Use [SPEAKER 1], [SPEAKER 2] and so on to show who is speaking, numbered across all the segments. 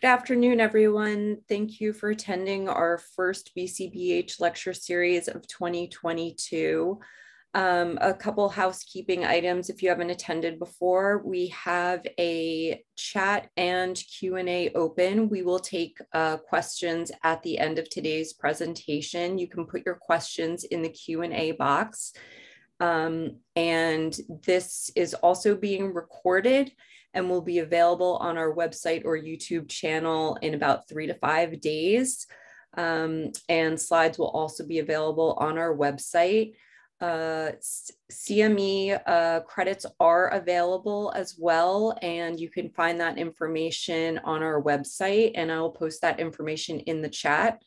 [SPEAKER 1] Good afternoon, everyone. Thank you for attending our first VCBH lecture series of 2022. Um, a couple housekeeping items if you haven't attended before. We have a chat and Q&A open. We will take uh, questions at the end of today's presentation. You can put your questions in the Q&A box. Um, and this is also being recorded and will be available on our website or YouTube channel in about three to five days. Um, and slides will also be available on our website. Uh, CME uh, credits are available as well, and you can find that information on our website, and I will post that information in the chat.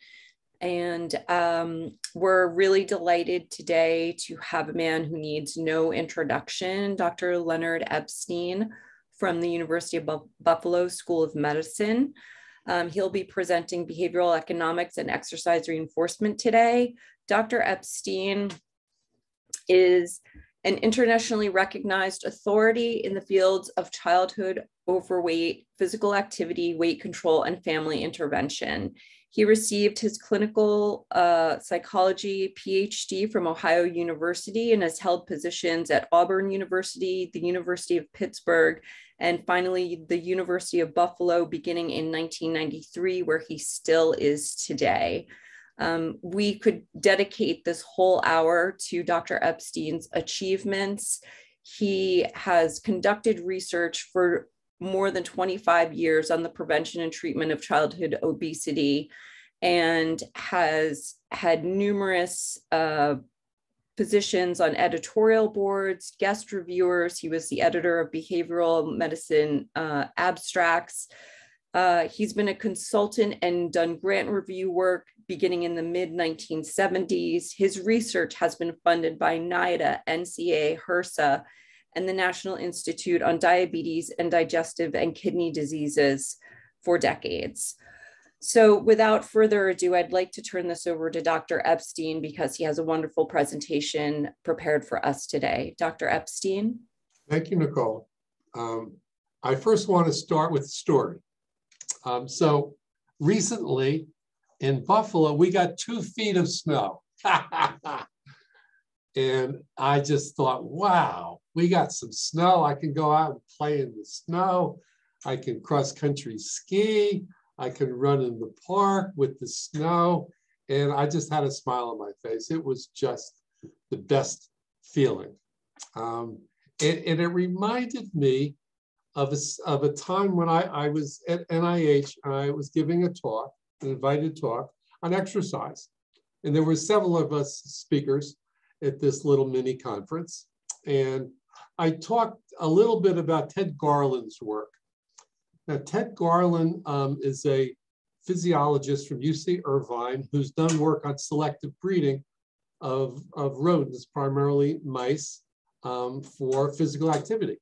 [SPEAKER 1] And um, we're really delighted today to have a man who needs no introduction, Dr. Leonard Epstein from the University of Buffalo School of Medicine. Um, he'll be presenting behavioral economics and exercise reinforcement today. Dr. Epstein is an internationally recognized authority in the fields of childhood overweight, physical activity, weight control, and family intervention. He received his clinical uh, psychology PhD from Ohio University and has held positions at Auburn University, the University of Pittsburgh, and finally the University of Buffalo beginning in 1993, where he still is today. Um, we could dedicate this whole hour to Dr. Epstein's achievements. He has conducted research for more than 25 years on the prevention and treatment of childhood obesity and has had numerous uh, positions on editorial boards, guest reviewers. He was the editor of behavioral medicine uh, abstracts. Uh, he's been a consultant and done grant review work beginning in the mid 1970s. His research has been funded by NIDA, NCA, HRSA, and the National Institute on Diabetes and Digestive and Kidney Diseases for decades. So without further ado, I'd like to turn this over to Dr. Epstein because he has a wonderful presentation prepared for us today. Dr. Epstein.
[SPEAKER 2] Thank you, Nicole. Um, I first want to start with a story. Um, so recently in Buffalo, we got two feet of snow. and I just thought, wow, we got some snow. I can go out and play in the snow. I can cross country ski. I can run in the park with the snow. And I just had a smile on my face. It was just the best feeling. Um, and, and, it reminded me of a, of a time when I, I was at NIH and I was giving a talk, an invited talk on exercise. And there were several of us speakers at this little mini conference. And I talked a little bit about Ted Garland's work. Now, Ted Garland um, is a physiologist from UC Irvine who's done work on selective breeding of, of rodents, primarily mice, um, for physical activity.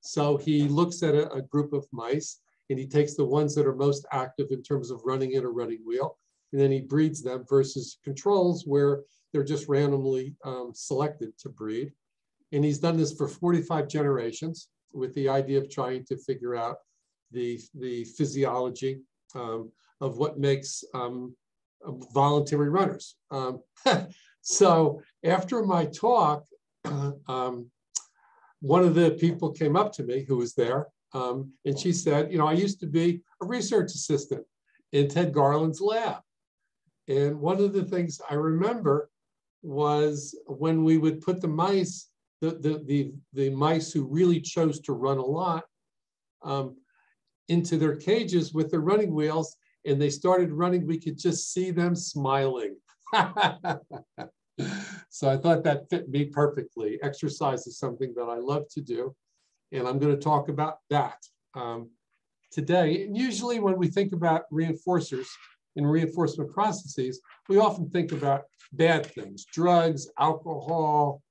[SPEAKER 2] So he looks at a, a, group of mice and he takes the ones that are most active in terms of running in a running wheel, and then he breeds them versus controls where they're just randomly um, selected to breed. And he's done this for 45 generations with the idea of trying to figure out the, the physiology um, of what makes um, voluntary runners. Um, so after my talk, um, one of the people came up to me who was there um, and she said, you know, I used to be a research assistant in Ted Garland's lab. And one of the things I remember was when we would put the mice, the, the, the, the mice who really chose to run a lot, um, into their cages with their running wheels and they started running, we could just see them smiling. so I thought that fit me perfectly. Exercise is something that I love to do, and I'm going to talk about that um, today. And usually when we think about reinforcers, and reinforcement processes, we often think about bad things, drugs, alcohol.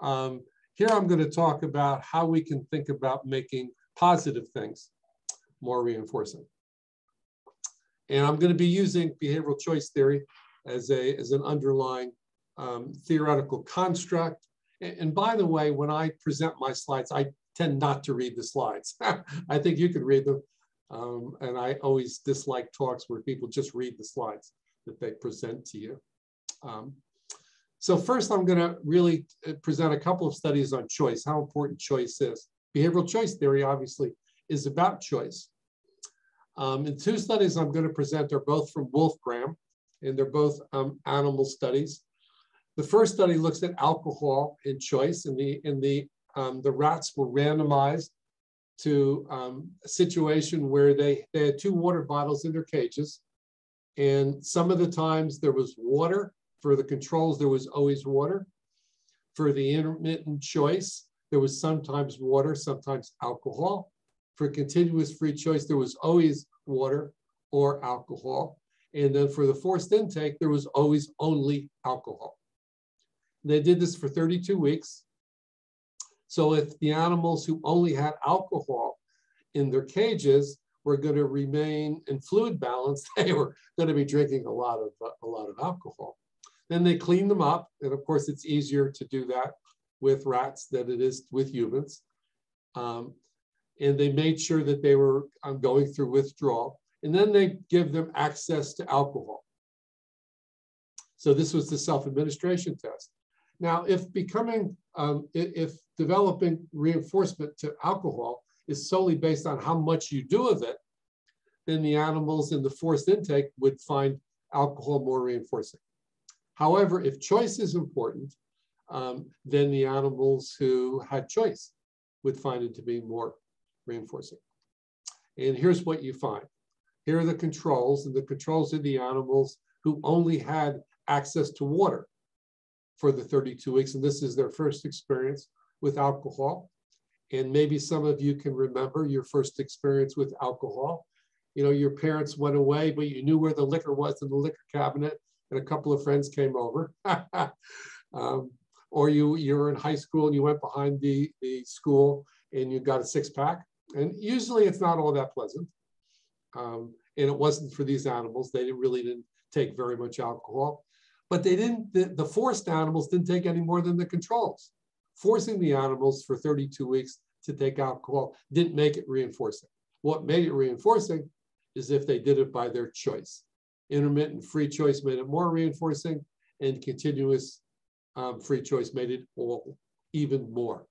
[SPEAKER 2] Um, here I'm going to talk about how we can think about making positive things more reinforcing. And I'm going to be using behavioral choice theory as, a, as an underlying um, theoretical construct. And, and by the way, when I present my slides, I tend not to read the slides. I think you could read them. Um, and I always dislike talks where people just read the slides that they present to you. Um, so first, I'm going to really uh, present a couple of studies on choice, how important choice is. Behavioral choice theory, obviously, is about choice. Um, and two studies I'm going to present are both from Wolffgramm, and they're both um, animal studies. The first study looks at alcohol and choice, and the, and the, um, the rats were randomized to um, a situation where they, they had two water bottles in their cages. And some of the times there was water. For the controls, there was always water. For the intermittent choice, there was sometimes water, sometimes alcohol. For continuous free choice, there was always water or alcohol. And then for the forced intake, there was always only alcohol. They did this for 32 weeks. So if the animals who only had alcohol in their cages were going to remain in fluid balance, they were going to be drinking a lot of a lot of alcohol. Then they clean them up, and of course, it's easier to do that with rats than it is with humans. Um, and they made sure that they were um, going through withdrawal. And then they give them access to alcohol. So this was the self-administration test. Now, if becoming, um, if developing reinforcement to alcohol is solely based on how much you do of it, then the animals in the forced intake would find alcohol more reinforcing. However, if choice is important, um, then the animals who had choice would find it to be more reinforcing. And here's what you find. Here are the controls, and the controls are the animals who only had access to water for the 32 weeks. And this is their first experience with alcohol. And maybe some of you can remember your first experience with alcohol. You know, your parents went away, but you knew where the liquor was in the liquor cabinet, and a couple of friends came over. um, or you, you were in high school and you went behind the, the school and you got a six pack. And usually it's not all that pleasant. Um, and it wasn't for these animals. They really didn't take very much alcohol. But they didn't, the, the forced animals didn't take any more than the controls. Forcing the animals for 32 weeks to take alcohol didn't make it reinforcing. What made it reinforcing is if they did it by their choice. Intermittent free choice made it more reinforcing, and continuous um, free choice made it all even more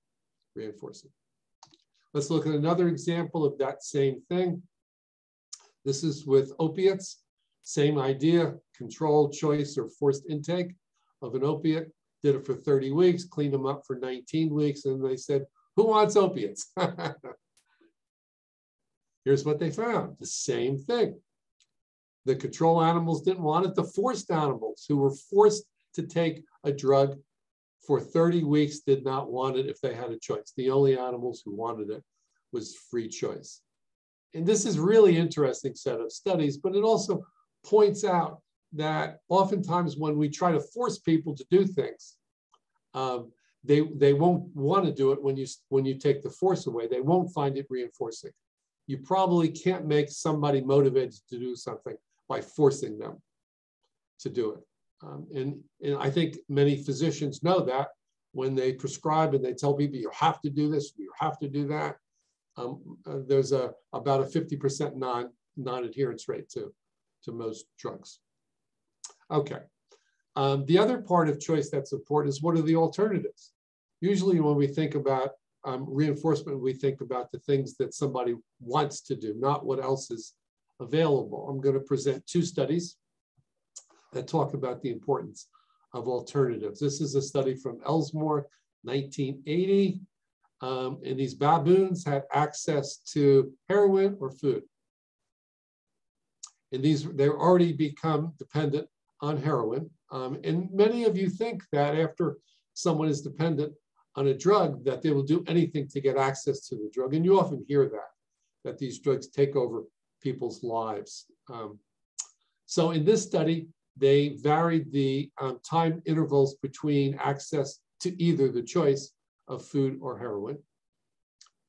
[SPEAKER 2] reinforcing. Let's look at another example of that same thing. This is with opiates. Same idea, controlled choice or forced intake of an opiate. Did it for 30 weeks, cleaned them up for 19 weeks, and they said, who wants opiates? Here's what they found, the same thing. The control animals didn't want it. The forced animals who were forced to take a drug for 30 weeks did not want it if they had a choice. The only animals who wanted it was free choice. And this is really interesting set of studies, but it also points out that oftentimes when we try to force people to do things, um, they, they won't want to do it when you, when you take the force away. They won't find it reinforcing. You probably can't make somebody motivated to do something by forcing them to do it. Um, and, and I think many physicians know that when they prescribe and they tell people you have to do this, you have to do that. Um, uh, there's a about a 50% non non-adherence rate to, to most drugs. Okay. Um, the other part of choice that's important is what are the alternatives? Usually when we think about um, reinforcement, we think about the things that somebody wants to do, not what else is available. I'm going to present two studies that talk about the importance of alternatives. This is a study from Elsmore, 1980. Um, and these baboons had access to heroin or food. And these, they've already become dependent on heroin. Um, and many of you think that after someone is dependent on a drug, that they will do anything to get access to the drug. And you often hear that, that these drugs take over people's lives. Um, so in this study, they varied the um, time intervals between access to either the choice of food or heroin.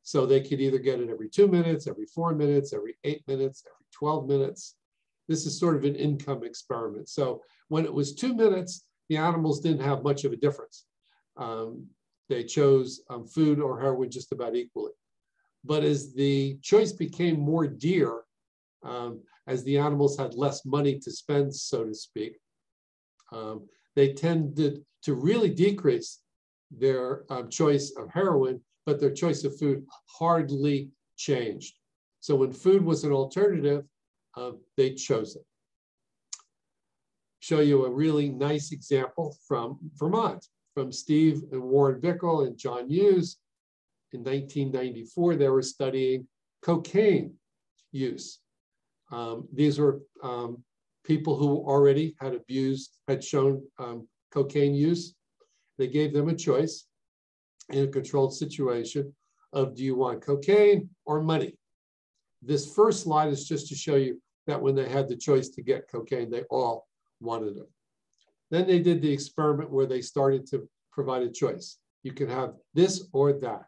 [SPEAKER 2] So they could either get it every two minutes, every four minutes, every eight minutes, every 12 minutes. This is sort of an income experiment. So when it was two minutes, the animals didn't have much of a difference. Um, they chose um, food or heroin just about equally. But as the choice became more dear, um, as the animals had less money to spend, so to speak, um, they tended to really decrease their um, choice of heroin, but their choice of food hardly changed. So when food was an alternative, uh, they chose it. Show you a really nice example from Vermont, from Steve and Warren Bickel and John Hughes. In 1994, they were studying cocaine use. Um, these were um, people who already had abused, had shown um, cocaine use. They gave them a choice in a controlled situation of do you want cocaine or money? This first slide is just to show you that when they had the choice to get cocaine, they all wanted it. Then they did the experiment where they started to provide a choice. You can have this or that.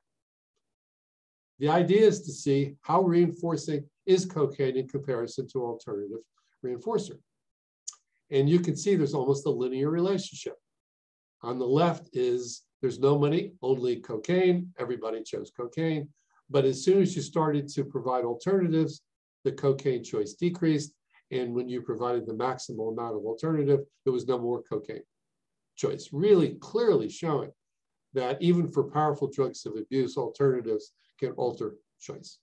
[SPEAKER 2] The idea is to see how reinforcing is cocaine in comparison to alternative reinforcer. And you can see there's almost a linear relationship. On the left is there's no money, only cocaine. Everybody chose cocaine. But as soon as you started to provide alternatives, the cocaine choice decreased. And when you provided the maximal amount of alternative, there was no more cocaine choice, really clearly showing that even for powerful drugs of abuse, alternatives can alter choice.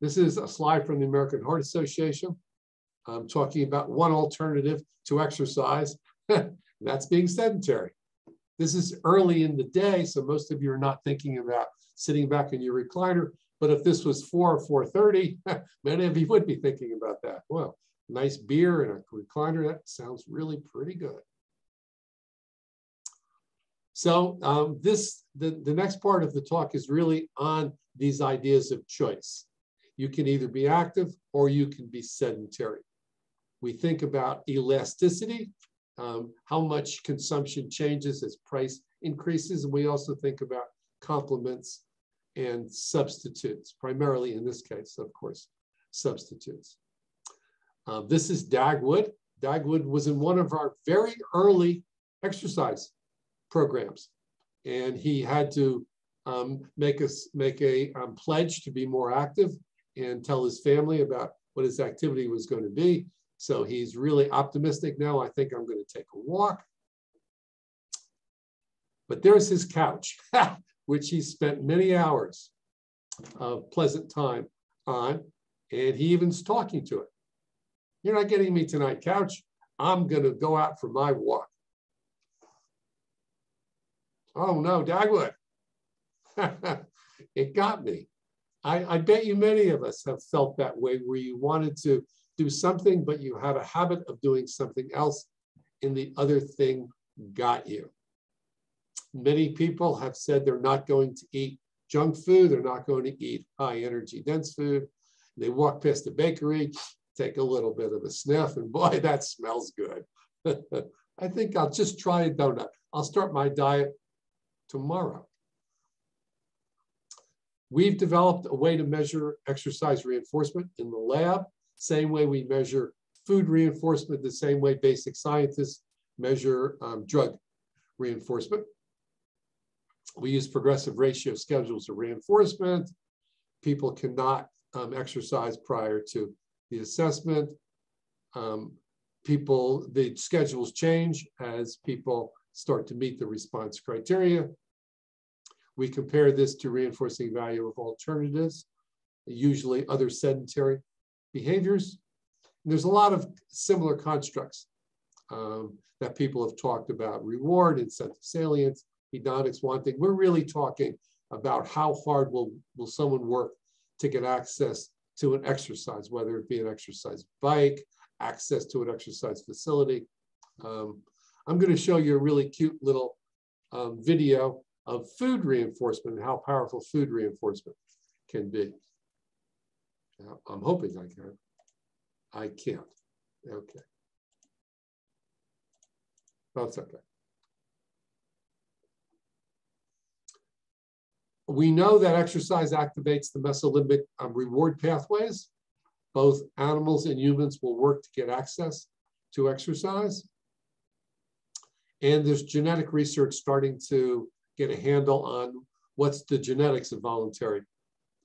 [SPEAKER 2] This is a slide from the American Heart Association. I'm talking about one alternative to exercise. That's being sedentary. This is early in the day, so most of you are not thinking about sitting back in your recliner. But if this was 4 or 4.30, many of you would be thinking about that. Well, nice beer and a recliner, that sounds really pretty good. So um, this, the, the next part of the talk is really on these ideas of choice. You can either be active or you can be sedentary. We think about elasticity, um, how much consumption changes as price increases, and we also think about complements and substitutes, primarily in this case, of course, substitutes. Uh, this is Dagwood. Dagwood was in one of our very early exercise programs, and he had to um, make us make a um, pledge to be more active and tell his family about what his activity was going to be. So he's really optimistic now. I think I'm going to take a walk. But there's his couch, which he spent many hours of pleasant time on. And he even's talking to it. You're not getting me tonight, couch. I'm going to go out for my walk. Oh no, Dagwood. it got me. I, I bet you many of us have felt that way where you wanted to do something, but you had a habit of doing something else and the other thing got you. Many people have said they're not going to eat junk food, they're not going to eat high energy dense food. They walk past the bakery, take a little bit of a sniff, and boy, that smells good. I think I'll just try a donut. I'll start my diet tomorrow. We've developed a way to measure exercise reinforcement in the lab, same way we measure food reinforcement, the same way basic scientists measure um, drug reinforcement. We use progressive ratio schedules of reinforcement. People cannot um, exercise prior to the assessment. Um, people, the schedules change as people start to meet the response criteria. We compare this to reinforcing value of alternatives, usually other sedentary behaviors. And there's a lot of similar constructs um, that people have talked about, reward, incentive salience, hedonics, wanting. We're really talking about how hard will, will someone work to get access to an exercise, whether it be an exercise bike, access to an exercise facility. Um, I'm going to show you a really cute little um, video of food reinforcement and how powerful food reinforcement can be. I'm hoping I can. I can't. Okay. That's okay. We know that exercise activates the mesolimbic um, reward pathways. Both animals and humans will work to get access to exercise. And there's genetic research starting to get a handle on what's the genetics of voluntary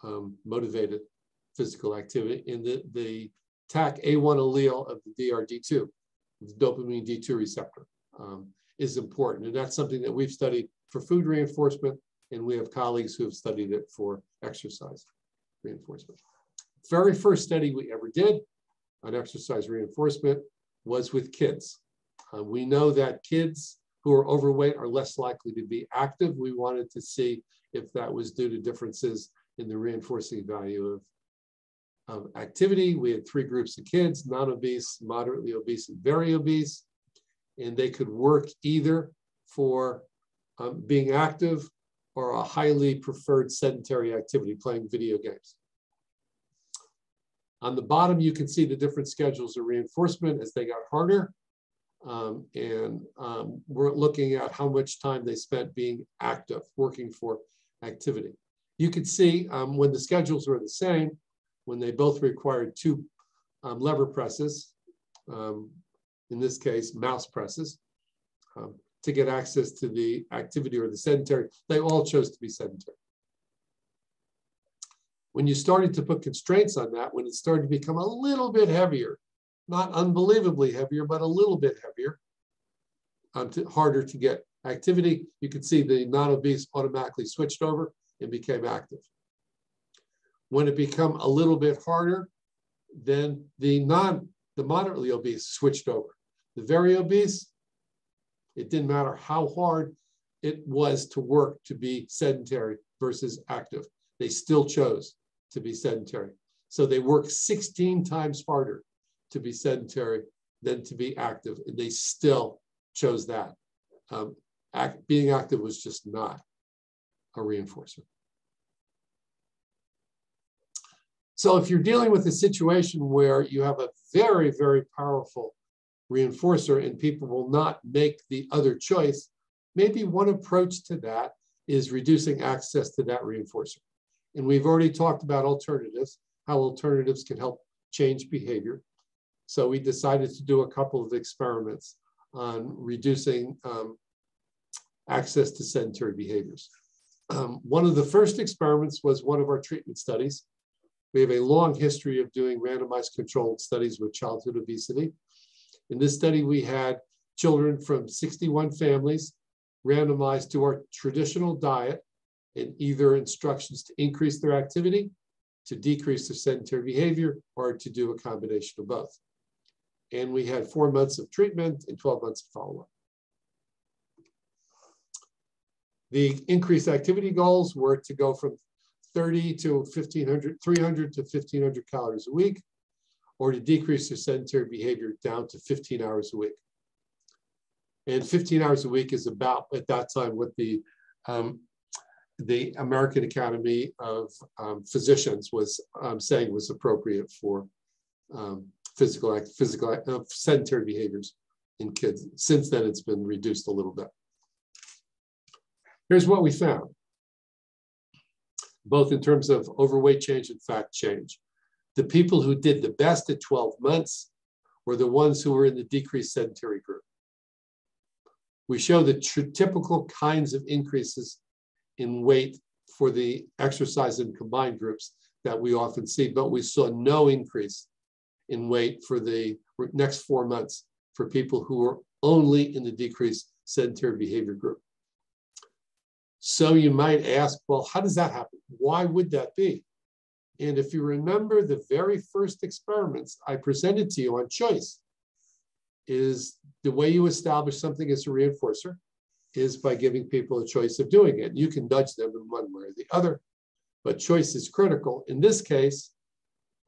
[SPEAKER 2] um, motivated physical activity in the, the Taq1A allele of the DRD2, the dopamine D2 receptor, um, is important. And that's something that we've studied for food reinforcement, and we have colleagues who have studied it for exercise reinforcement. Very first study we ever did on exercise reinforcement was with kids. Uh, we know that kids who are overweight are less likely to be active. We wanted to see if that was due to differences in the reinforcing value of, of activity. We had three groups of kids, non-obese, moderately obese, and very obese. And they could work either for um, being active or a highly preferred sedentary activity, playing video games. On the bottom, you can see the different schedules of reinforcement as they got harder. Um, and um, we're looking at how much time they spent being active, working for activity. You can see um, when the schedules were the same, when they both required two um, lever presses, um, in this case, mouse presses, um, to get access to the activity or the sedentary, they all chose to be sedentary. When you started to put constraints on that, when it started to become a little bit heavier, not unbelievably heavier, but a little bit heavier, um, to, harder to get activity, you can see the non-obese automatically switched over and became active. When it become a little bit harder, then the non, the moderately obese switched over. The very obese, it didn't matter how hard it was to work to be sedentary versus active. They still chose to be sedentary. So they work 16 times harder to be sedentary than to be active, and they still chose that. Um, act, being active was just not a reinforcer. So if you're dealing with a situation where you have a very, very powerful reinforcer and people will not make the other choice, maybe one approach to that is reducing access to that reinforcer. And we've already talked about alternatives, how alternatives can help change behavior. So we decided to do a couple of experiments on reducing um, access to sedentary behaviors. Um, one of the first experiments was one of our treatment studies. We have a long history of doing randomized controlled studies with childhood obesity. In this study, we had children from 61 families randomized to our traditional diet and either instructions to increase their activity, to decrease their sedentary behavior, or to do a combination of both. And we had four months of treatment and 12 months of follow-up. The increased activity goals were to go from 30 to 1500, 300 to 1500 calories a week, or to decrease their sedentary behavior down to 15 hours a week. And 15 hours a week is about, at that time, what the um, the American Academy of um, Physicians was um, saying was appropriate for physical, physical uh, sedentary behaviors in kids. Since then, it's been reduced a little bit. Here's what we found, both in terms of overweight change and fat change. The people who did the best at 12 months were the ones who were in the decreased sedentary group. We show the typical kinds of increases in weight for the exercise and combined groups that we often see, but we saw no increase in weight for the next four months for people who were only in the decreased sedentary behavior group. So you might ask, well, how does that happen? Why would that be? And if you remember the very first experiments I presented to you on choice, is the way you establish something as a reinforcer is by giving people a choice of doing it. You can nudge them in one way or the other, but choice is critical. In this case,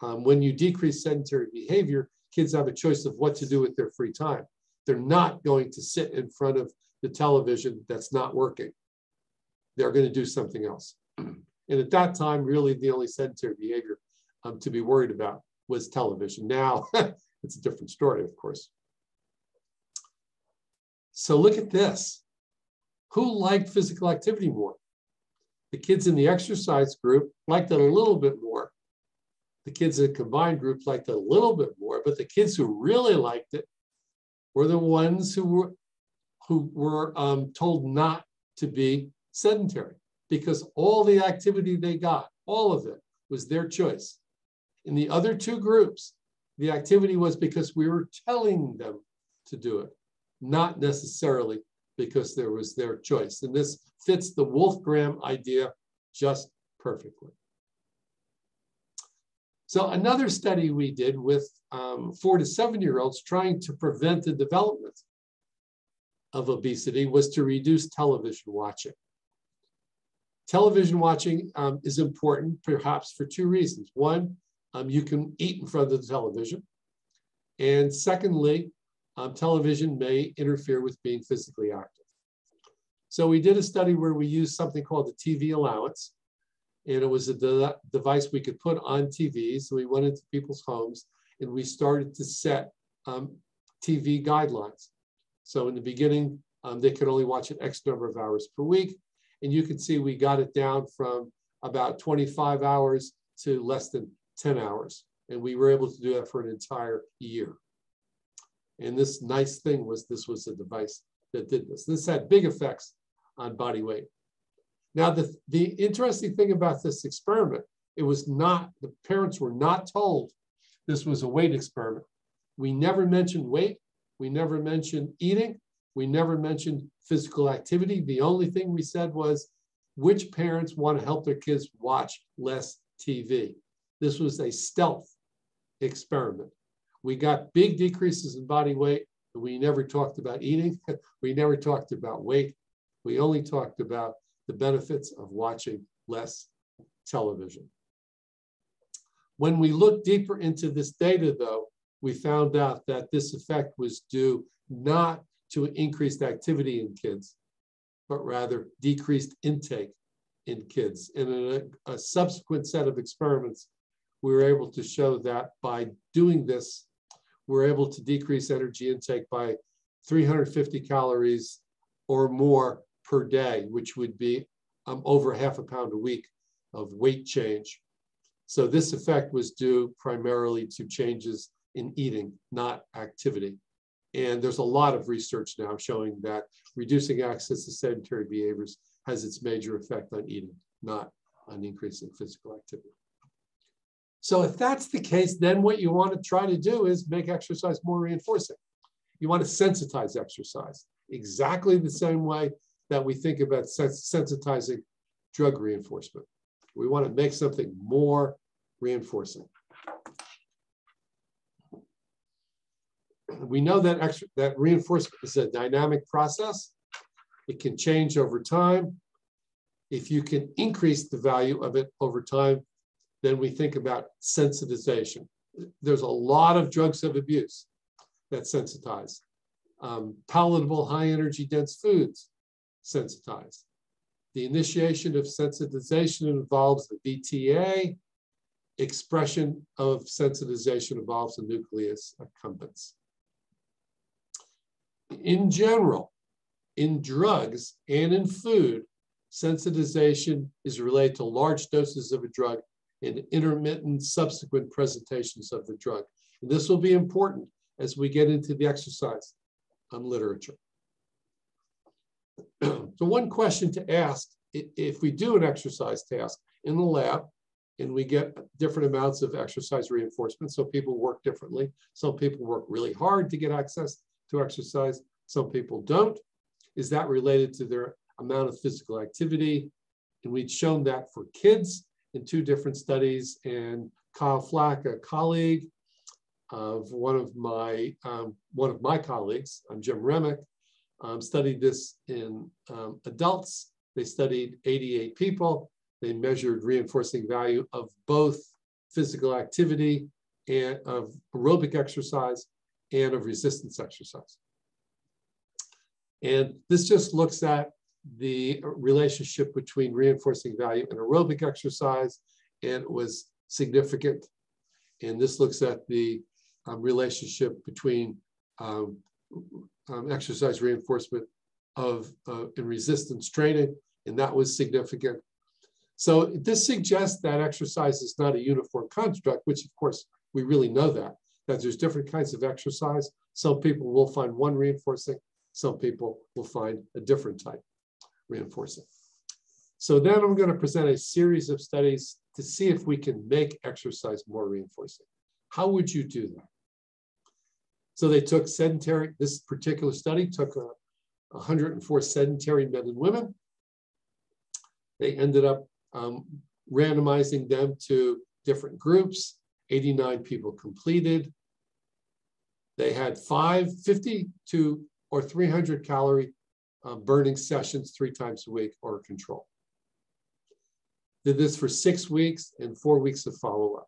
[SPEAKER 2] um, when you decrease sedentary behavior, kids have a choice of what to do with their free time. They're not going to sit in front of the television that's not working. They're going to do something else. And at that time, really the only sedentary behavior um, to be worried about was television. Now, it's a different story, of course. So look at this. Who liked physical activity more? The kids in the exercise group liked it a little bit more. The kids in combined group liked it a little bit more, but the kids who really liked it were the ones who were who were um, told not to be sedentary. because all the activity they got, all of it, was their choice. In the other two groups, the activity was because we were telling them to do it, not necessarily because there was their choice. And this fits the Wolffgramm idea just perfectly. So another study we did with um, four to seven year olds trying to prevent the development of obesity was to reduce television watching. Television watching um, is important perhaps for two reasons. One, um, you can eat in front of the television. And secondly, um, television may interfere with being physically active. So we did a study where we used something called the TV allowance. And it was a de device we could put on TVs. So we went into people's homes and we started to set um, TV guidelines. So in the beginning, um, they could only watch an X number of hours per week. And you can see we got it down from about 25 hours to less than 10 hours. And we were able to do that for an entire year. And this nice thing was this was a device that did this. This had big effects on body weight. Now, the, the interesting thing about this experiment, it was not, the parents were not told this was a weight experiment. We never mentioned weight. We never mentioned eating. We never mentioned physical activity. The only thing we said was which parents want to help their kids watch less TV. This was a stealth experiment. We got big decreases in body weight, but we never talked about eating. we never talked about weight. We only talked about the benefits of watching less television. When we looked deeper into this data, though, we found out that this effect was due not to increased activity in kids, but rather decreased intake in kids. And in a, a subsequent set of experiments, we were able to show that by doing this, we're able to decrease energy intake by 350 calories or more per day, which would be um, over half a pound a week of weight change. So this effect was due primarily to changes in eating, not activity. And there's a lot of research now showing that reducing access to sedentary behaviors has its major effect on eating, not on increasing physical activity. So if that's the case, then what you want to try to do is make exercise more reinforcing. You want to sensitize exercise exactly the same way that we think about sensitizing drug reinforcement. We want to make something more reinforcing. We know that, extra, that reinforcement is a dynamic process. It can change over time. If you can increase the value of it over time, then we think about sensitization. There's a lot of drugs of abuse that sensitize. Um, palatable, high energy, dense foods sensitize. The initiation of sensitization involves the VTA. Expression of sensitization involves the nucleus accumbens. In general, in drugs and in food, sensitization is related to large doses of a drug and intermittent subsequent presentations of the drug. And this will be important as we get into the exercise on literature. So one question to ask, if we do an exercise task in the lab and we get different amounts of exercise reinforcement, so people work differently. Some people work really hard to get access to exercise. Some people don't. Is that related to their amount of physical activity? And we'd shown that for kids in two different studies. And Kyle Flack, a colleague of one of my um, one of my colleagues, I'm Jim Roemmich, um, studied this in um, adults. They studied 88 people. They measured reinforcing value of both physical activity and of aerobic exercise and of resistance exercise. And this just looks at the relationship between reinforcing value and aerobic exercise, and it was significant. And this looks at the um, relationship between um, um, exercise reinforcement of uh, in resistance training, and that was significant. So this suggests that exercise is not a uniform construct, which of course we really know that, that there's different kinds of exercise. Some people will find one reinforcing, some people will find a different type reinforcing. So then I'm going to present a series of studies to see if we can make exercise more reinforcing. How would you do that? So they took sedentary, this particular study took a, 104 sedentary men and women. They ended up um, randomizing them to different groups. 89 people completed. They had five, 50 to or 300 calorie uh, burning sessions three times a week or control. Did this for six weeks and four weeks of follow-up.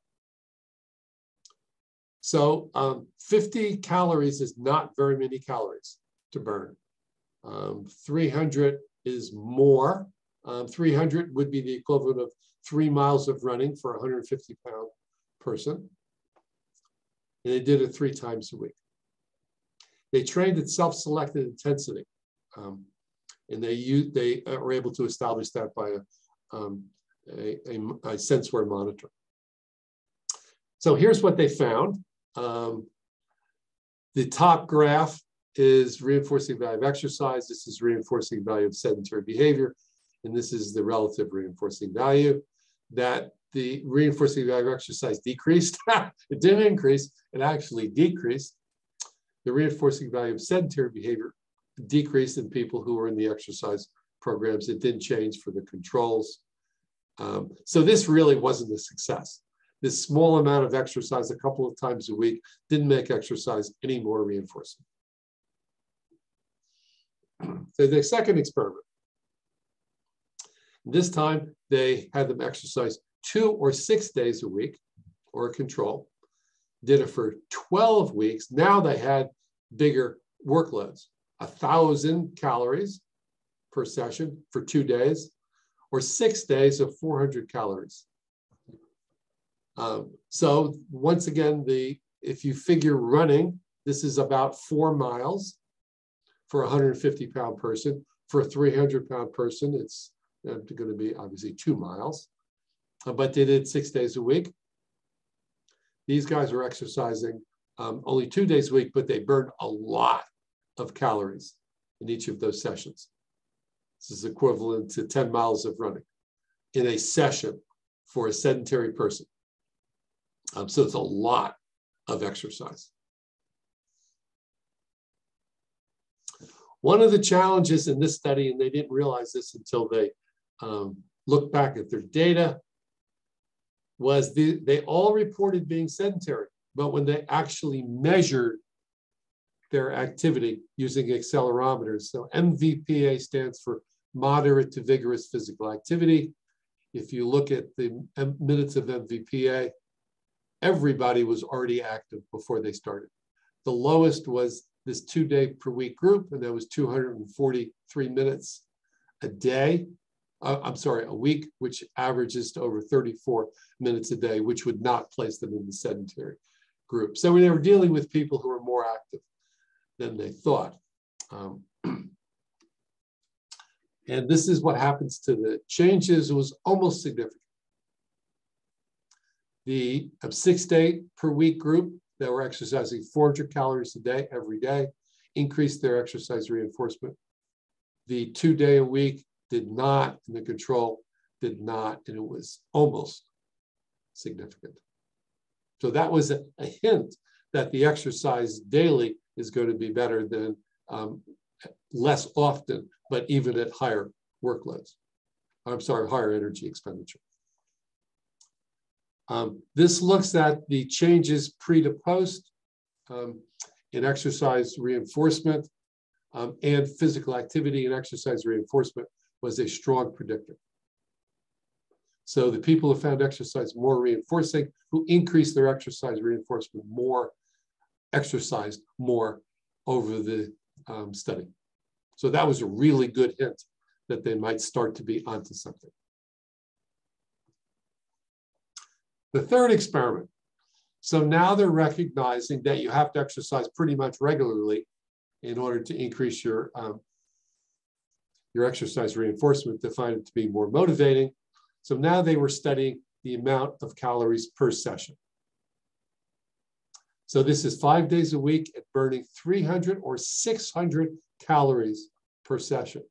[SPEAKER 2] So um, 50 calories is not very many calories to burn. Um, 300 is more. Um, 300 would be the equivalent of three miles of running for a 150 pound person. And they did it three times a week. They trained at self-selected intensity. Um, and they, they were able to establish that by a, um, a, a, a SenseWear monitor. So here's what they found. Um, the top graph is reinforcing value of exercise. This is reinforcing value of sedentary behavior. And this is the relative reinforcing value that the reinforcing value of exercise decreased. it didn't increase, it actually decreased. The reinforcing value of sedentary behavior decreased in people who were in the exercise programs. It didn't change for the controls. Um, so this really wasn't a success. This small amount of exercise a couple of times a week didn't make exercise any more reinforcing. So the second experiment. This time they had them exercise two or six days a week or control. Did it for 12 weeks. Now they had bigger workloads, a thousand calories per session for two days, or six days of 400 calories. Um, so once again, the if you figure running, this is about four miles for a 150 pound person. For a 300 pound person, it's uh, going to be obviously two miles, uh, but they did six days a week. These guys were exercising um, only two days a week, but they burned a lot of calories in each of those sessions. This is equivalent to 10 miles of running in a session for a sedentary person. Um, so it's a lot of exercise. One of the challenges in this study, and they didn't realize this until they um, looked back at their data, was the, they all reported being sedentary, but when they actually measured their activity using accelerometers, so MVPA stands for moderate to vigorous physical activity. If you look at the minutes of MVPA, everybody was already active before they started. The lowest was this two day per week group, and that was 243 minutes a day. Uh, I'm sorry, a week, which averages to over 34 minutes a day, which would not place them in the sedentary group. So they were dealing with people who were more active than they thought. Um, and this is what happens to the changes. It was almost significant. The six day per week group that were exercising 400 calories a day every day increased their exercise reinforcement. The two day a week did not, and the control did not, and it was almost significant. So that was a, hint that the exercise daily is going to be better than um, less often, but even at higher workloads. I'm sorry, higher energy expenditure. Um, this looks at the changes pre to post um, in exercise reinforcement um, and physical activity and exercise reinforcement was a strong predictor. So the people who found exercise more reinforcing, who increased their exercise reinforcement more, exercised more over the um, study. So that was a really good hint that they might start to be onto something. The third experiment. So now they're recognizing that you have to exercise pretty much regularly in order to increase your, um, your exercise reinforcement to find it to be more motivating. So now they were studying the amount of calories per session. So this is five days a week at burning 300 or 600 calories per session.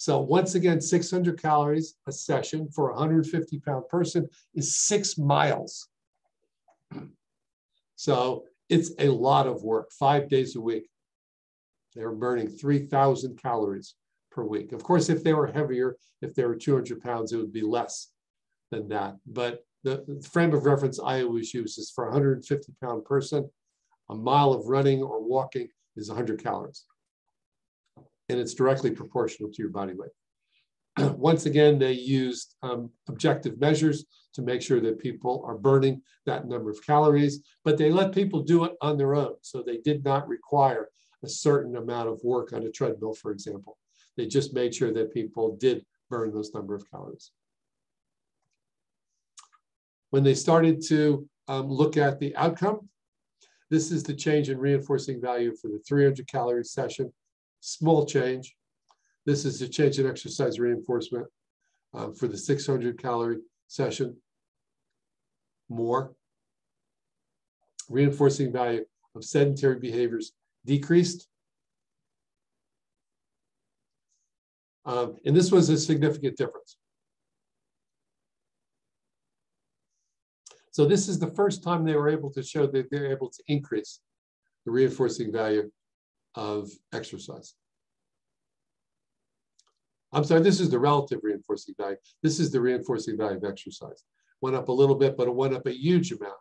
[SPEAKER 2] So once again, 600 calories a session for a 150 pound person is six miles. So it's a lot of work, five days a week. They're burning 3,000 calories per week. Of course, if they were heavier, if they were 200 pounds, it would be less than that. But the frame of reference I always use is for a 150 pound person, a mile of running or walking is 100 calories. And it's directly proportional to your body weight. Once again, they used um, objective measures to make sure that people are burning that number of calories, but they let people do it on their own. So they did not require a certain amount of work on a treadmill, for example. They just made sure that people did burn those number of calories. When they started to um, look at the outcome, this is the change in reinforcing value for the 300 calorie session, small change. This is a change in exercise reinforcement um, for the 600 calorie session, more. Reinforcing value of sedentary behaviors decreased. Um, and this was a significant difference. So this is the first time they were able to show that they're able to increase the reinforcing value of exercise. I'm sorry, this is the relative reinforcing value. This is the reinforcing value of exercise. Went up a little bit, but it went up a huge amount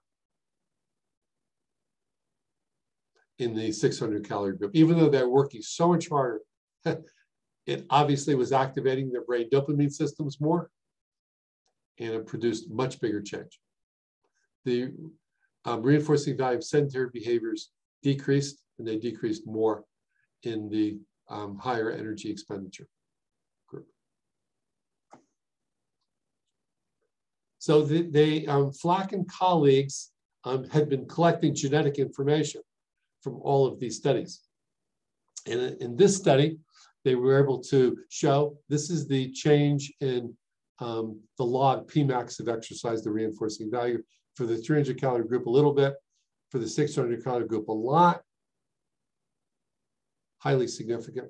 [SPEAKER 2] in the 600 calorie group. Even though they're working so much harder, it obviously was activating their brain dopamine systems more, and it produced much bigger change the um, reinforcing value of sedentary behaviors decreased, and they decreased more in the um, higher energy expenditure group. So the, they, um, Flack and colleagues um, had been collecting genetic information from all of these studies. And in this study, they were able to show this is the change in um, the log Pmax of exercise, the reinforcing value for the 300 calorie group a little bit, for the 600 calorie group a lot, highly significant.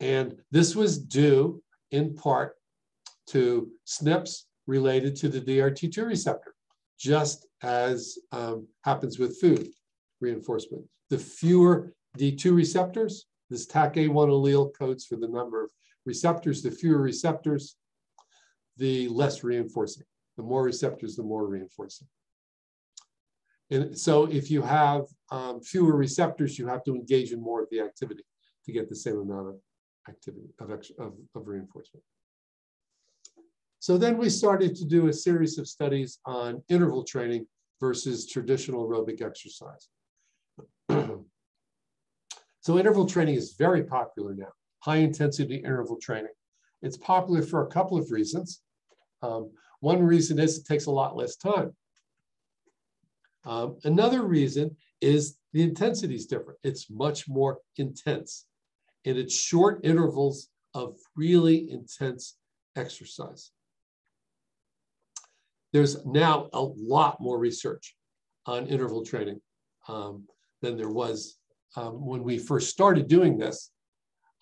[SPEAKER 2] And this was due in part to SNPs related to the DRD2 receptor, just as um, happens with food reinforcement. The fewer D2 receptors, this Taq1A allele codes for the number of receptors, the fewer receptors, the less reinforcing. The more receptors, the more reinforcing. And so if you have um, fewer receptors, you have to engage in more of the activity to get the same amount of activity, of, of, of reinforcement. So then we started to do a series of studies on interval training versus traditional aerobic exercise. so interval training is very popular now, high intensity interval training. It's popular for a couple of reasons. Um, one reason is it takes a lot less time. Um, another reason is the intensity is different. It's much more intense. And it's short intervals of really intense exercise. There's now a lot more research on interval training um, than there was um, when we first started doing this.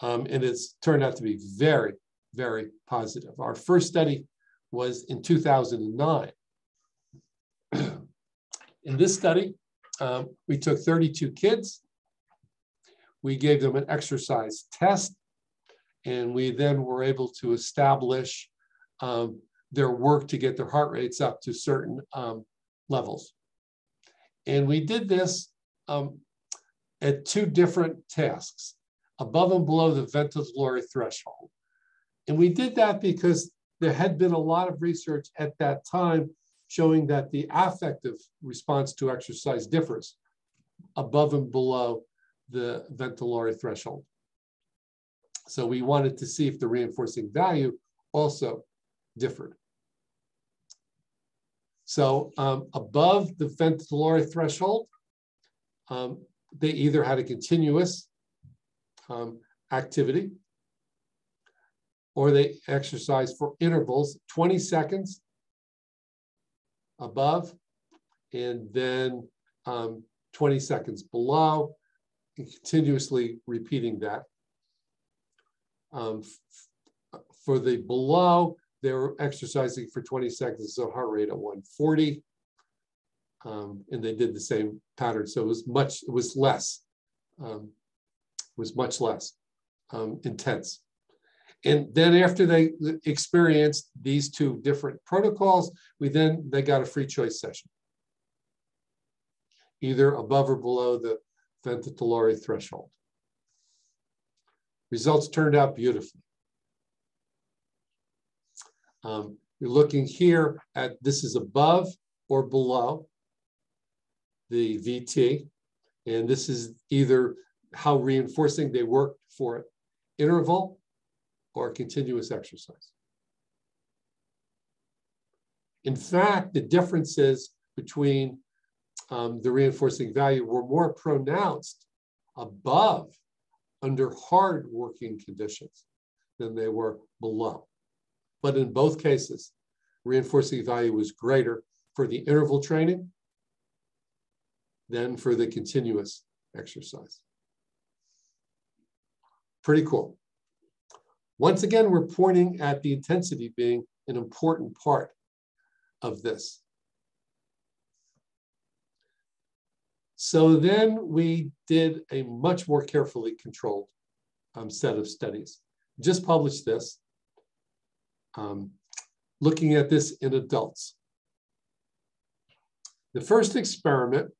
[SPEAKER 2] Um, and it's turned out to be very, very positive. Our first study was in 2009. In this study, um, we took 32 kids. We gave them an exercise test, and we then were able to establish um, their work to get their heart rates up to certain um, levels. And we did this um, at two different tasks, above and below the ventilatory threshold. And we did that because there had been a lot of research at that time showing that the affective response to exercise differs above and below the ventilatory threshold. So we wanted to see if the reinforcing value also differed. So um, above the ventilatory threshold, um, they either had a continuous um, activity or they exercise for intervals 20 seconds above and then um, 20 seconds below continuously repeating that um, for the below, they were exercising for 20 seconds, so heart rate at 140. Um, and they did the same pattern. So it was much, it was less, um, was much less um, intense. And then after they experienced these two different protocols, we then, they got a free choice session, either above or below the ventilatory threshold. Results turned out beautifully. Um, you're looking here at this is above or below the VT, and this is either how reinforcing they worked for interval or continuous exercise. In fact, the differences between um, the reinforcing value were more pronounced above under hard working conditions than they were below. But in both cases, reinforcing value was greater for the interval training than for the continuous exercise. Pretty cool. Once again, we're pointing at the intensity being an important part of this. So then we did a much more carefully controlled um, set of studies. Just published this, um, looking at this in adults. The first experiment,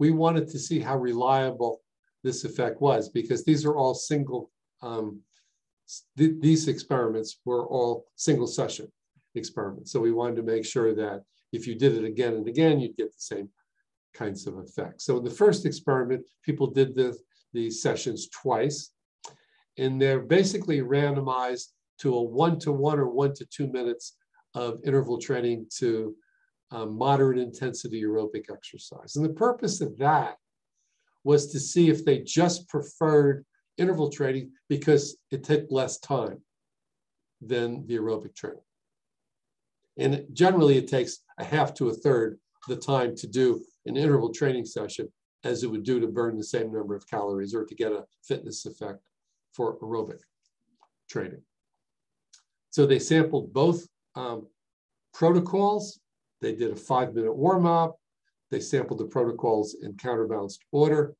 [SPEAKER 2] we wanted to see how reliable this effect was because these are all single um, th these experiments were all single session experiments. So we wanted to make sure that if you did it again and again, you'd get the same kinds of effects. So in the first experiment, people did the, the sessions twice, and they're basically randomized to a one-to-one -one or one-to-two minutes of interval training to um, moderate intensity aerobic exercise. And the purpose of that was to see if they just preferred interval training because it took less time than the aerobic training. And generally it takes a half to a third the time to do an interval training session as it would do to burn the same number of calories or to get a fitness effect for aerobic training. So they sampled both um, protocols. They did a five minute warm up. They sampled the protocols in counterbalanced order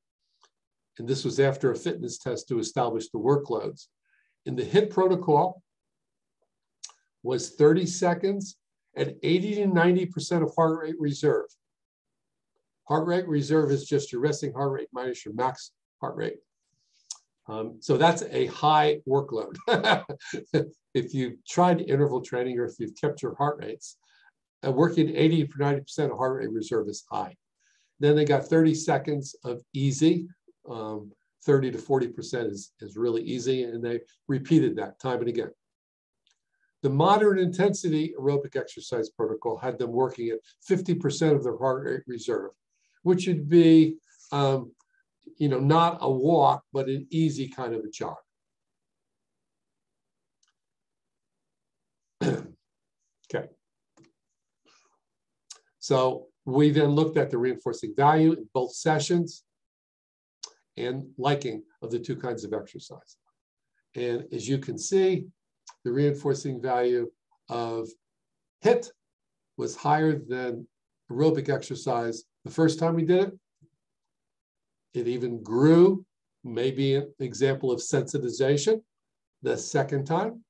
[SPEAKER 2] and this was after a fitness test to establish the workloads. In the HIT protocol was 30 seconds at 80 to 90% of heart rate reserve. Heart rate reserve is just your resting heart rate minus your max heart rate. Um, so that's a high workload. if you've tried interval training or if you've kept your heart rates, uh, working 80 to 90% of heart rate reserve is high. Then they got 30 seconds of easy, um, 30 to 40% is, is really easy. And they repeated that time and again. The moderate intensity aerobic exercise protocol had them working at 50% of their heart rate reserve, which would be, um, you know, not a walk, but an easy kind of a jog. okay. So we then looked at the reinforcing value in both sessions and liking of the two kinds of exercise. And as you can see, the reinforcing value of HIT was higher than aerobic exercise the first time we did it. It even grew, maybe an example of sensitization, the second time.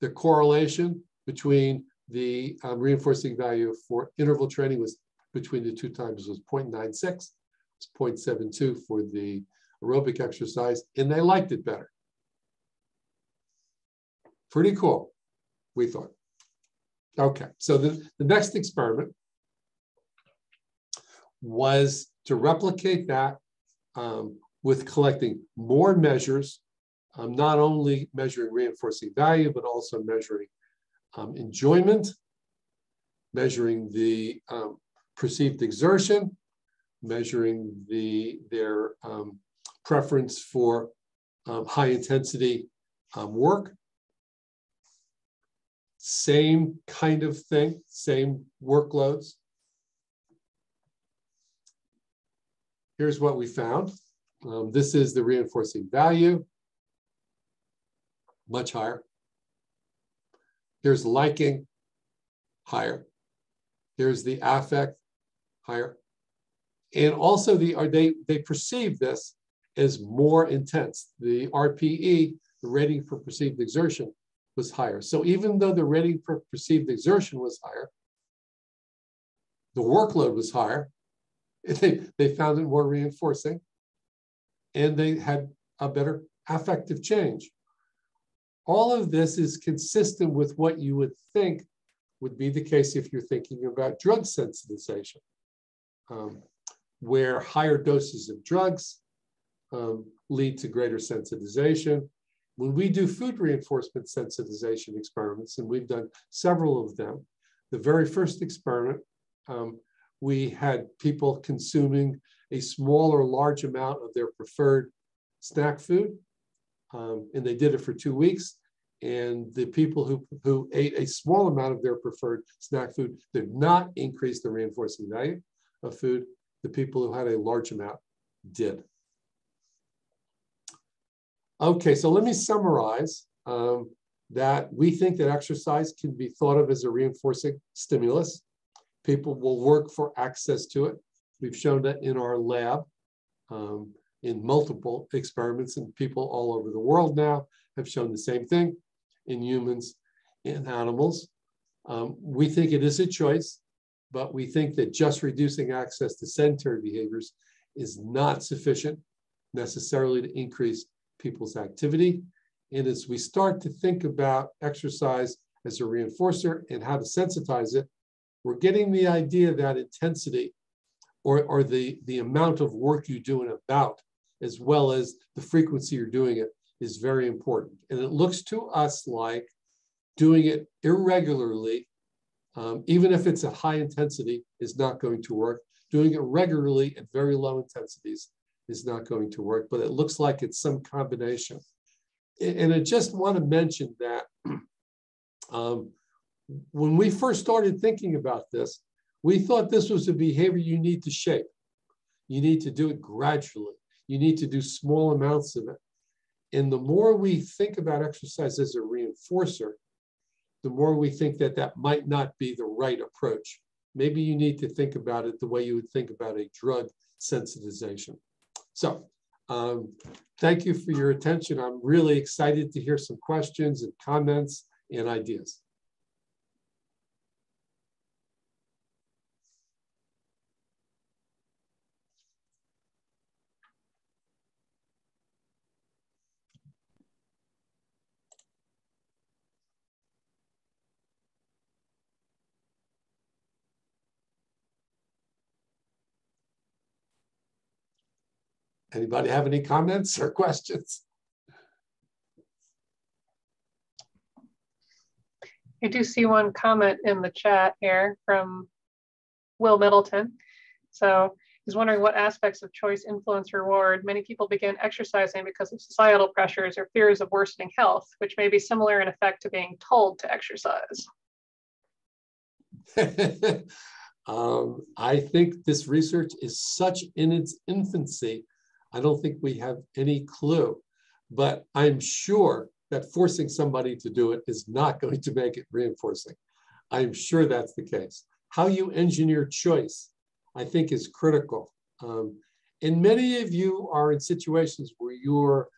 [SPEAKER 2] The correlation between the um, reinforcing value for interval training was between the two times was 0.96 it's 0.72 for the aerobic exercise, and they liked it better. Pretty cool, we thought. Okay, so the, the next experiment was to replicate that um, with collecting more measures, um, not only measuring reinforcing value, but also measuring um, enjoyment, measuring the um, perceived exertion, measuring the, their um, preference for um, high intensity um, work. Same kind of thing, same workloads. Here's what we found. Um, this is the reinforcing value. much higher. There's liking, higher. Here's the affect, higher. And also the are they they perceive this as more intense. The RPE, the rating for perceived exertion, was higher. So even though the rating for perceived exertion was higher, the workload was higher. They, they found it more reinforcing and they had a better affective change. All of this is consistent with what you would think would be the case if you're thinking about drug sensitization, um, where higher doses of drugs um, lead to greater sensitization. When we do food reinforcement sensitization experiments, and we've done several of them, the very first experiment, um, we had people consuming a small or large amount of their preferred snack food um, and they did it for two weeks. And the people who, who ate a small amount of their preferred snack food did not increase the reinforcing value of food. The people who had a large amount did. Okay, so let me summarize um, that we think that exercise can be thought of as a reinforcing stimulus. People will work for access to it. We've shown that in our lab. Um, in multiple experiments and people all over the world now have shown the same thing in humans and animals. Um, we think it is a choice, but we think that just reducing access to sedentary behaviors is not sufficient necessarily to increase people's activity. And as we start to think about exercise as a reinforcer and how to sensitize it, we're getting the idea that intensity or, or the, the amount of work you do in about, as well as the frequency you're doing it is very important. And it looks to us like doing it irregularly, um, even if it's a high intensity, is not going to work. Doing it regularly at very low intensities is not going to work, but it looks like it's some combination. And I just want to mention that um, when we first started thinking about this, we thought this was a behavior you need to shape. You need to do it gradually. You need to do small amounts of it. And the more we think about exercise as a reinforcer, the more we think that that might not be the right approach. Maybe you need to think about it the way you would think about a drug sensitization. So um, thank you for your attention. I'm really excited to hear some questions and comments and ideas. Anybody have any comments or questions?
[SPEAKER 3] I do see one comment in the chat here from Will Middleton. So he's wondering what aspects of choice influence reward. Many people begin exercising because of societal pressures or fears of worsening health, which may be similar in effect to being told to exercise.
[SPEAKER 2] um, I think this research is such in its infancy I don't think we have any clue. But I'm sure that forcing somebody to do it is not going to make it reinforcing. I'm sure that's the case. How you engineer choice, I think, is critical. Um, and many of you are in situations where you're,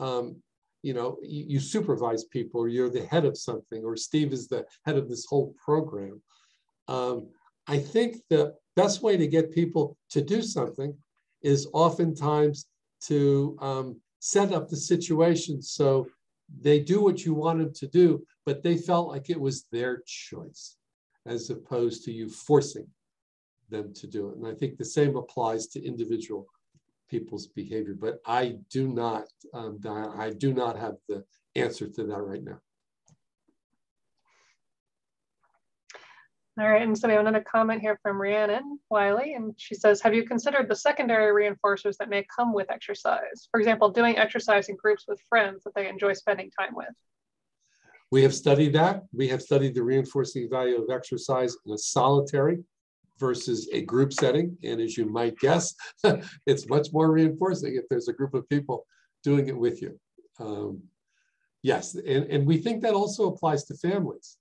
[SPEAKER 2] um, you know, you, you, supervise people, or you're the head of something, or Steve is the head of this whole program. Um, I think the best way to get people to do something is oftentimes to um, set up the situation so they do what you want them to do, but they felt like it was their choice as opposed to you forcing them to do it. And I think the same applies to individual people's behavior, but I do not, um, I do not have the answer to that right now.
[SPEAKER 3] All right, and so we have another comment here from Rhiannon Wiley, and she says, have you considered the secondary reinforcers that may come with exercise? For example, doing exercise in groups with friends that they enjoy spending time with.
[SPEAKER 2] We have studied that. We have studied the reinforcing value of exercise in a solitary versus a group setting. And as you might guess, it's much more reinforcing if there's a group of people doing it with you. Um, Yes, and, and we think that also applies to families.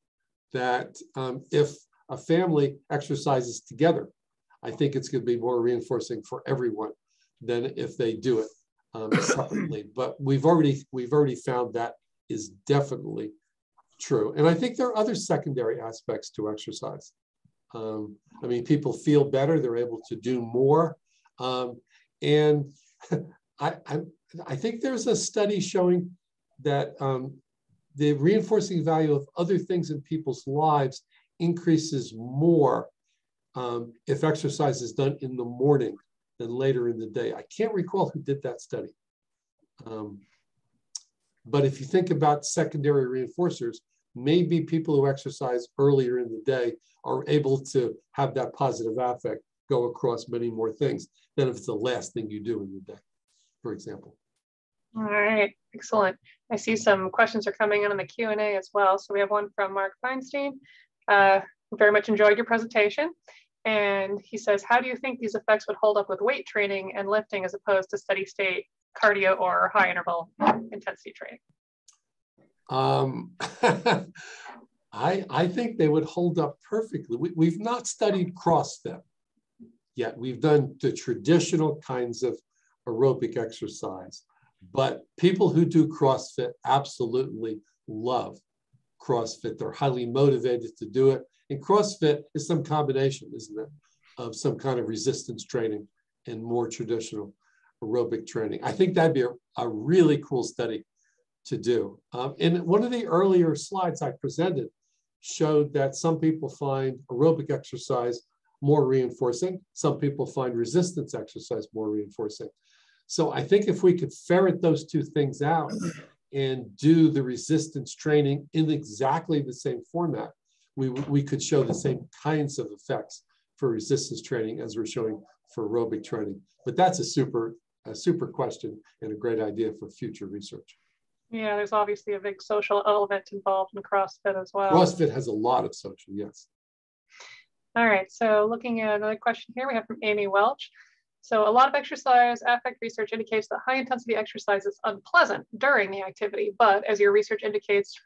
[SPEAKER 2] That um, if a family exercises together, I think it's going to be more reinforcing for everyone than if they do it um, separately. But we've already we've already found that is definitely true. And I think there are other secondary aspects to exercise. Um, I mean, people feel better; they're able to do more. Um, and I, I, I think there's a study showing that um, the reinforcing value of other things in people's lives increases more um, if exercise is done in the morning than later in the day. I can't recall who did that study. Um, but if you think about secondary reinforcers, maybe people who exercise earlier in the day are able to have that positive affect go across many more things than if it's the last thing you do in the day, for example.
[SPEAKER 3] All right, excellent. I see some questions are coming in on the Q&A as well. So we have one from Mark Feinstein. Uh, very much enjoyed your presentation. And he says, how do you think these effects would hold up with weight training and lifting as opposed to steady state cardio or high interval intensity training?
[SPEAKER 2] Um, I, I think they would hold up perfectly. We, we've not studied CrossFit yet. We've done the traditional kinds of aerobic exercise, but people who do CrossFit absolutely love CrossFit. They're highly motivated to do it. And CrossFit is some combination, isn't it, of some kind of resistance training and more traditional aerobic training. I think that'd be a, a really cool study to do. Um, and one of the earlier slides I presented showed that some people find aerobic exercise more reinforcing. Some people find resistance exercise more reinforcing. So I think if we could ferret those two things out and do the resistance training in exactly the same format, we, we could show the same kinds of effects for resistance training as we're showing for aerobic training. But that's a super, a super question and a great idea for future research.
[SPEAKER 3] Yeah, there's obviously a big social element involved in CrossFit as well.
[SPEAKER 2] CrossFit has a lot of social, yes.
[SPEAKER 3] All right, so looking at another question here, we have from Amy Welch. So a lot of exercise affect research indicates that high intensity exercise is unpleasant during the activity, but as your research indicates,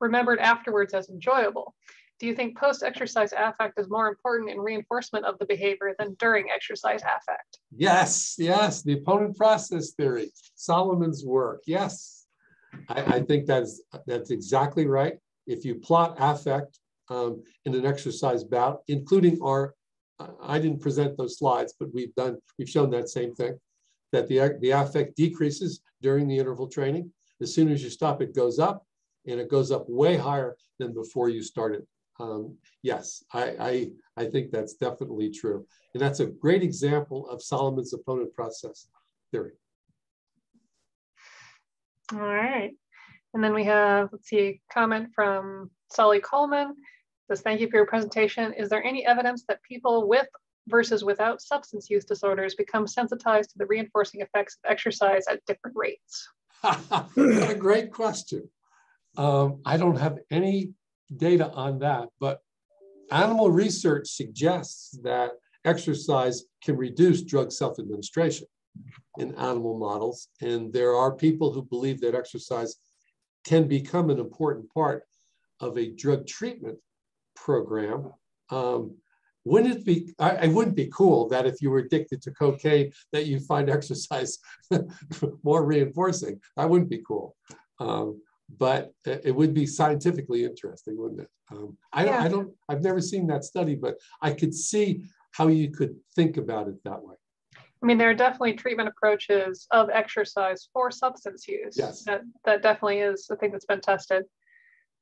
[SPEAKER 3] remembered afterwards as enjoyable. Do you think post-exercise affect is more important in reinforcement of the behavior than during exercise affect?
[SPEAKER 2] Yes, yes, the opponent process theory, Solomon's work, yes. I, I think that's, that's exactly right. If you plot affect um, in an exercise bout, including our, I didn't present those slides, but we've done, we've shown that same thing, that the, the affect decreases during the interval training. As soon as you stop, it goes up and it goes up way higher than before you started. Um, yes, I, I, I think that's definitely true. And that's a great example of Solomon's opponent process theory.
[SPEAKER 3] All right. And then we have, let's see, a comment from Sully Coleman. Says, thank you for your presentation. Is there any evidence that people with versus without substance use disorders become sensitized to the reinforcing effects of exercise at different rates?
[SPEAKER 2] a great question. Um, I don't have any data on that, but animal research suggests that exercise can reduce drug self-administration in animal models. And there are people who believe that exercise can become an important part of a drug treatment program. Um, wouldn't it be, I, it wouldn't be cool that if you were addicted to cocaine that you find exercise more reinforcing. That wouldn't be cool. Um, but it would be scientifically interesting, wouldn't it? Um, I, yeah. I don't, I've never seen that study, but I could see how you could think about it that way.
[SPEAKER 3] I mean, there are definitely treatment approaches of exercise for substance use.
[SPEAKER 2] Yes.
[SPEAKER 3] That, that definitely is a thing that's been tested.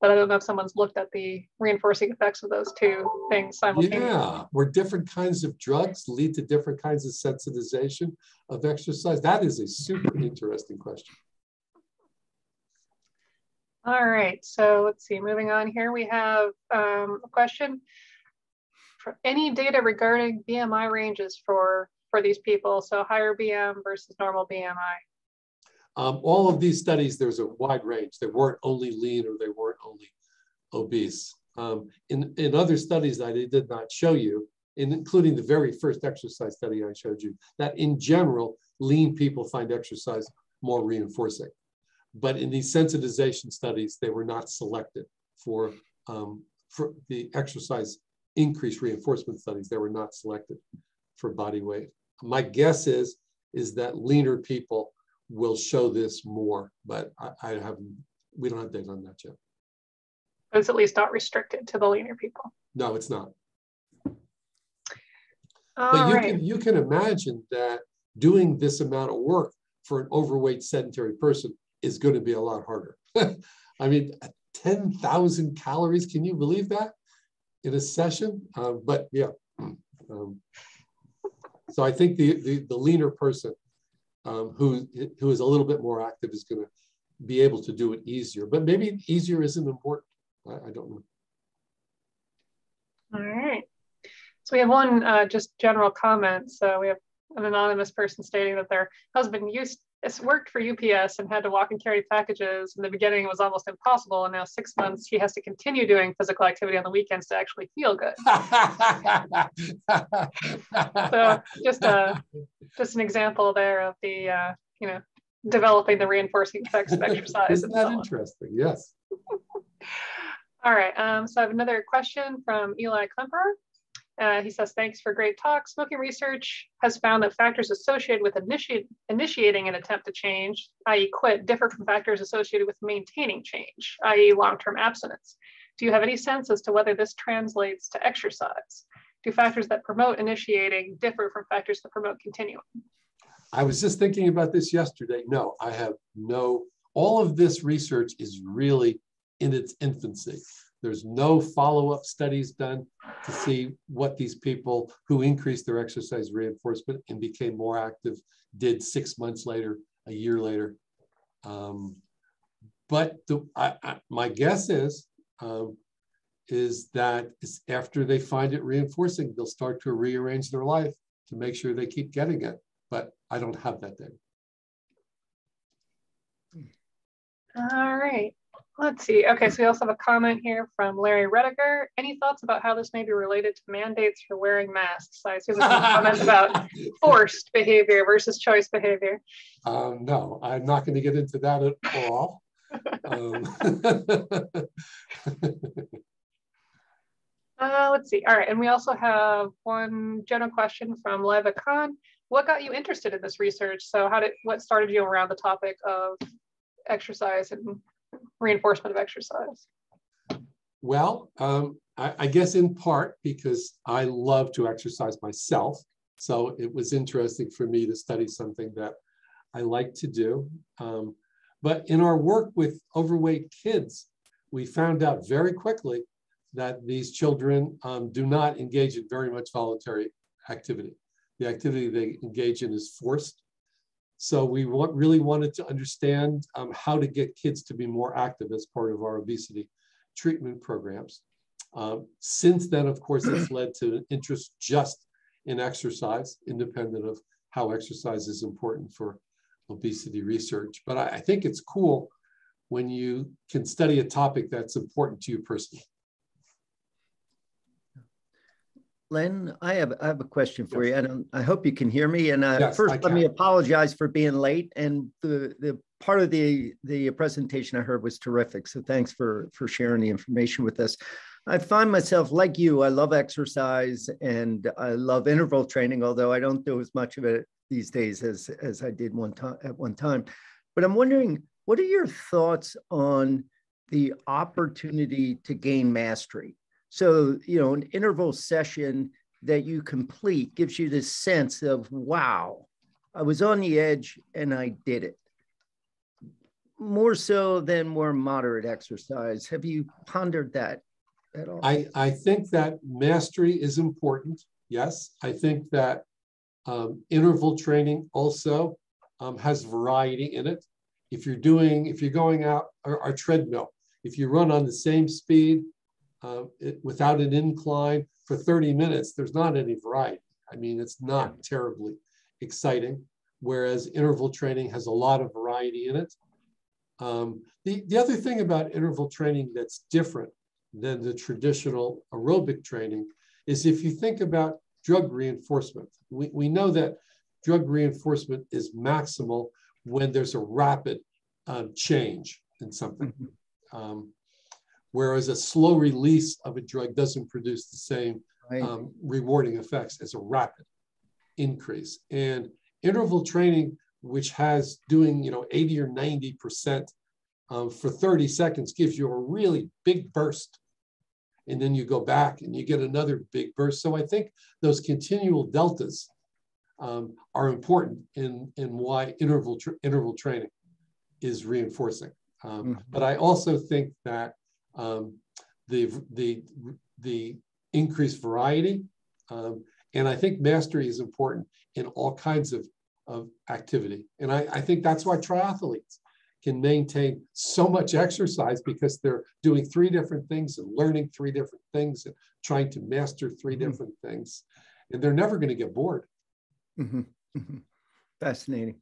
[SPEAKER 3] But I don't know if someone's looked at the reinforcing effects of those two things simultaneously.
[SPEAKER 2] Yeah, where different kinds of drugs lead to different kinds of sensitization of exercise. That is a super interesting question.
[SPEAKER 3] All right, so let's see, moving on here, we have um, a question. For any data regarding BMI ranges for, for these people, so higher BM versus normal BMI?
[SPEAKER 2] Um, all of these studies, there's a wide range. They weren't only lean or they weren't only obese. Um, in, in other studies that I did not show you, including the very first exercise study I showed you, that in general, lean people find exercise more reinforcing. but in these sensitization studies, they were not selected for, um, for the exercise increase reinforcement studies. They were not selected for body weight. My guess is, is that leaner people will show this more, but I, I haven't, we don't have data on that yet.
[SPEAKER 3] It's at least not restricted to the leaner people.
[SPEAKER 2] No, it's not.
[SPEAKER 3] All
[SPEAKER 2] but you
[SPEAKER 3] right.
[SPEAKER 2] can you can imagine that doing this amount of work for an overweight sedentary person is going to be a lot harder. I mean, 10,000 calories, can you believe that in a session? Um, but yeah. Um, so I think the, the, the leaner person um, who, who is a little bit more active is going to be able to do it easier. But maybe easier isn't important. I, I don't know.
[SPEAKER 3] All right. So we have one uh, just general comment. So we have an anonymous person stating that their husband used worked for UPS and had to walk and carry packages. In the beginning, it was almost impossible, and now six months he has to continue doing physical activity on the weekends to actually feel good. so just a just an example there of the uh, you know developing the reinforcing effects of exercise.
[SPEAKER 2] Isn't that interesting? Yes.
[SPEAKER 3] All right. Um, so I have another question from Eli Klemperer. Uh, he says, thanks for great talk. Smoking research has found that factors associated with initi initiating an attempt to change, i.e. quit, differ from factors associated with maintaining change, i.e. long-term abstinence. Do you have any sense as to whether this translates to exercise? Do factors that promote initiating differ from factors that promote continuing?
[SPEAKER 2] I was just thinking about this yesterday. No, I have no, all of this research is really in its infancy. There's no follow-up studies done to see what these people who increased their exercise reinforcement and became more active did six months later, a year later. Um, but the, I, I, my guess is um, is that after they find it reinforcing, they'll start to rearrange their life to make sure they keep getting it. But I don't have that data.
[SPEAKER 3] All right. Let's see. Okay, so we also have a comment here from Larry Rediger. Any thoughts about how this may be related to mandates for wearing masks? I assume there's a comment about forced behavior versus choice behavior.
[SPEAKER 2] Um, no, I'm not going to get into that at all. um.
[SPEAKER 3] uh, let's see. All right, and we also have one general question from Leva Khan. What got you interested in this research? So, how did what started you around the topic of exercise and reinforcement of exercise?
[SPEAKER 2] Well, um, I, I, guess in part because I love to exercise myself. So it was interesting for me to study something that I like to do. Um, but in our work with overweight kids, we found out very quickly that these children um, do not engage in very much voluntary activity. The activity they engage in is forced so we really wanted to understand um, how to get kids to be more active as part of our obesity treatment programs. Um, since then, of course, it's led to an interest just in exercise, independent of how exercise is important for obesity research. But I, I think it's cool when you can study a topic that's important to you personally.
[SPEAKER 4] Len, I have I have a question for yes. you, and I hope you can hear me. And uh,
[SPEAKER 2] yes,
[SPEAKER 4] first, let me apologize for being late. And the the part of the the presentation I heard was terrific. So thanks for for sharing the information with us. I find myself like you. I love exercise and I love interval training, although I don't do as much of it these days as as I did one time at one time. But I'm wondering, what are your thoughts on the opportunity to gain mastery? So, you know, an interval session that you complete gives you this sense of, wow, I was on the edge and I did it. More so than more moderate exercise. Have you pondered that at all?
[SPEAKER 2] I, I think that mastery is important. Yes. I think that um, interval training also um, has variety in it. If you're doing, if you're going out, our, treadmill, if you run on the same speed uh, it, without an incline for 30 minutes, there's not any variety. I mean, it's not terribly exciting, whereas interval training has a lot of variety in it. Um, the, the other thing about interval training that's different than the traditional aerobic training is if you think about drug reinforcement, we, we know that drug reinforcement is maximal when there's a rapid um, change in something.
[SPEAKER 4] Mhm.
[SPEAKER 2] Um, whereas a slow release of a drug doesn't produce the same
[SPEAKER 4] Right.
[SPEAKER 2] um, rewarding effects as a rapid increase. And interval training, which has doing, you know, 80 or 90% um, for 30 seconds gives you a really big burst. And then you go back and you get another big burst. So I think those continual deltas um, are important in, in why interval, tra- interval training is reinforcing. Um,
[SPEAKER 4] Mhm.
[SPEAKER 2] But I also think that um, the, the, the increased variety, um, and I think mastery is important in all kinds of, of activity. And I, I think that's why triathletes can maintain so much exercise because they're doing three different things and learning three different things and trying to master 3
[SPEAKER 4] Mhm.
[SPEAKER 2] different things. And they're never going to get bored.
[SPEAKER 4] Mhm, mhm. Fascinating.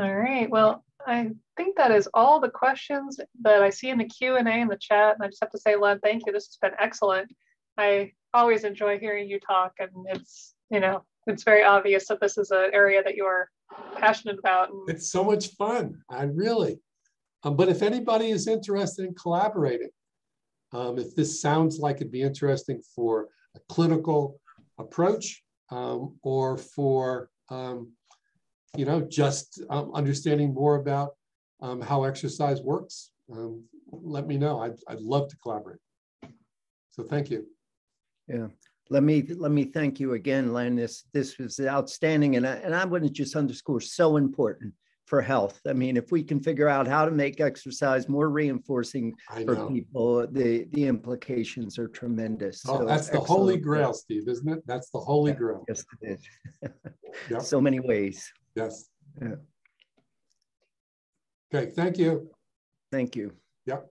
[SPEAKER 3] All right, well, I think that is all the questions that I see in the Q and A in the chat. And I just have to say, Len, thank you. This has been excellent. I always enjoy hearing you talk and it's, you know, it's very obvious that this is an area that you are passionate about.
[SPEAKER 2] It's so much fun. I really. Um, but if anybody is interested in collaborating, um, if this sounds like it'd be interesting for a clinical approach um, or for, um, you know, just um, understanding more about um, how exercise works, um, let me know. I'd, I'd love to collaborate. So thank you.
[SPEAKER 4] Yeah. Let me let me thank you again, Len. This this was outstanding, and I, and I want to just underscore so important for health. I mean, if we can figure out how to make exercise more reinforcing for people, the the implications are tremendous.
[SPEAKER 2] Oh,
[SPEAKER 4] So
[SPEAKER 2] that's the holy grail, Steve, isn't it? That's the holy
[SPEAKER 4] Yeah.
[SPEAKER 2] grail.
[SPEAKER 4] Yes, it is.
[SPEAKER 2] Yep.
[SPEAKER 4] So many ways.
[SPEAKER 2] Yes.
[SPEAKER 4] Yeah.
[SPEAKER 2] Okay, thank you.
[SPEAKER 4] Thank you.
[SPEAKER 2] Yep.